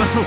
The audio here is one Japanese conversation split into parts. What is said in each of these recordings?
ましょう。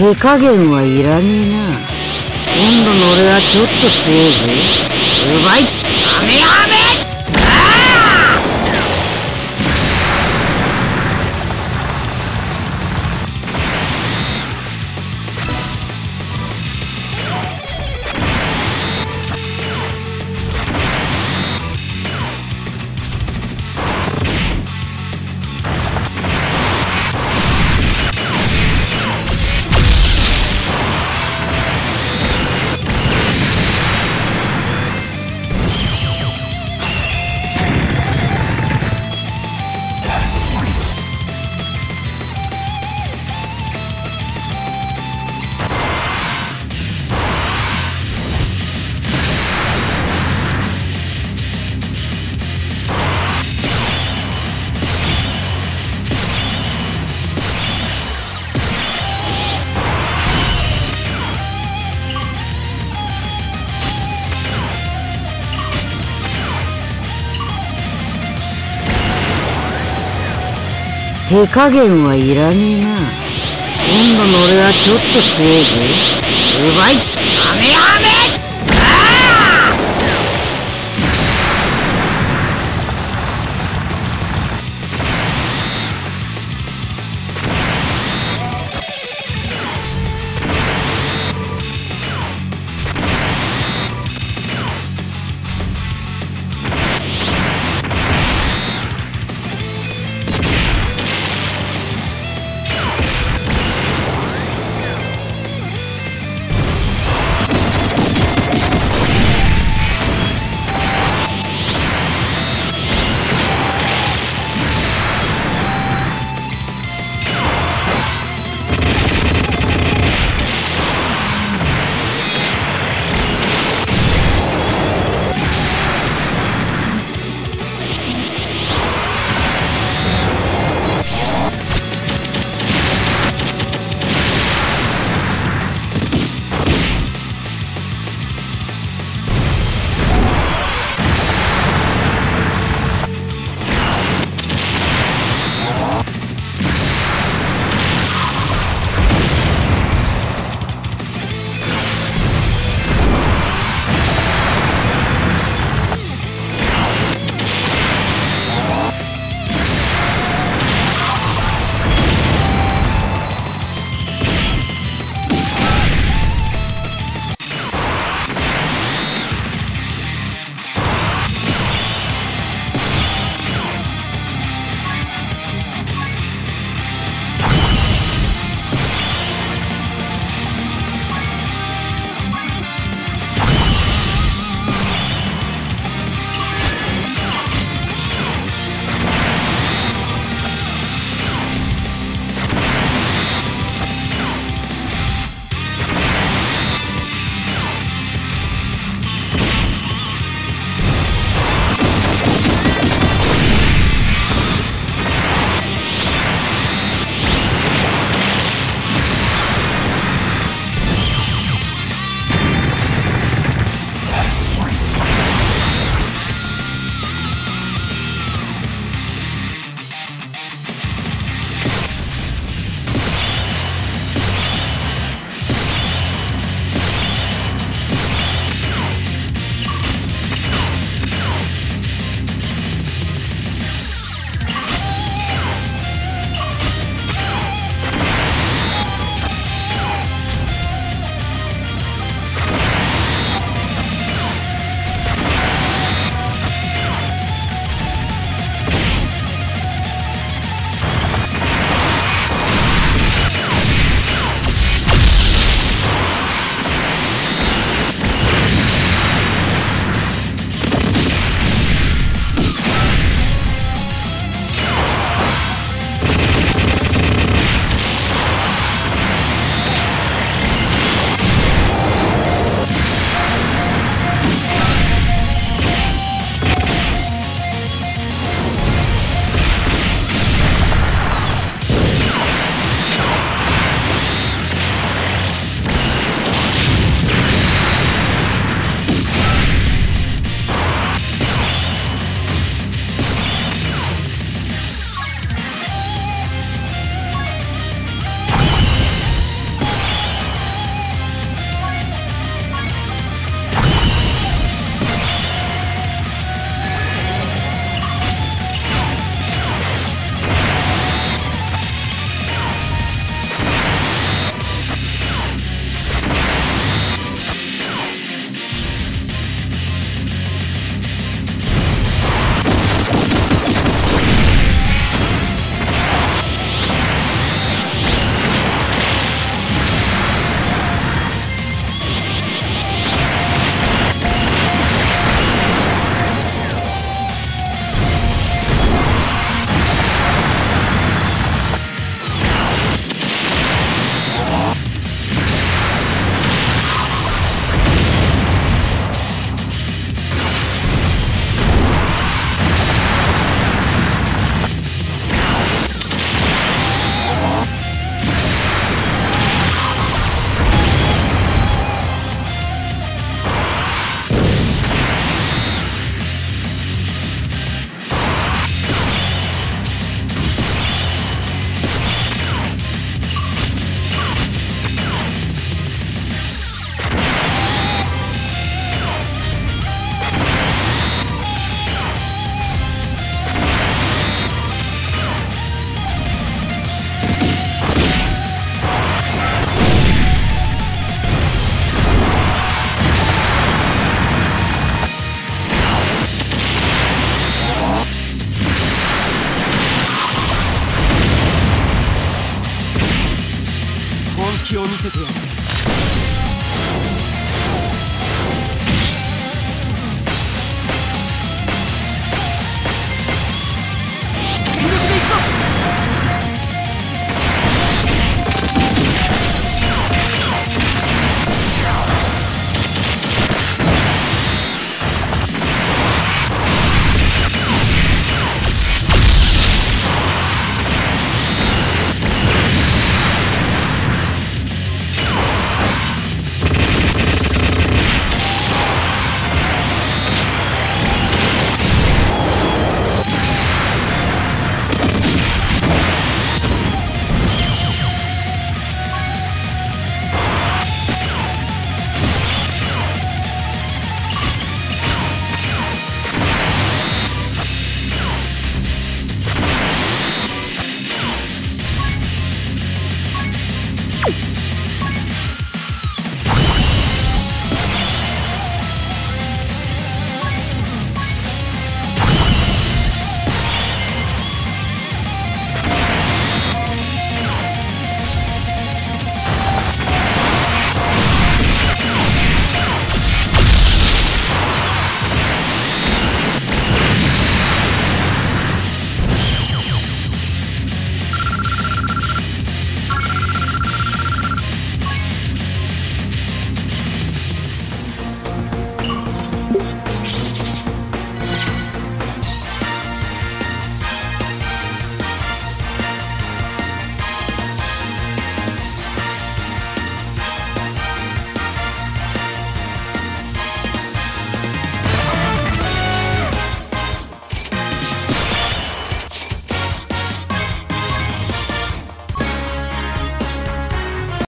手加減はいらねえな。今度の俺はちょっと強えぜ。奪い。アメ手加減はいらねえな。今度の俺はちょっと強えぜ。奪い。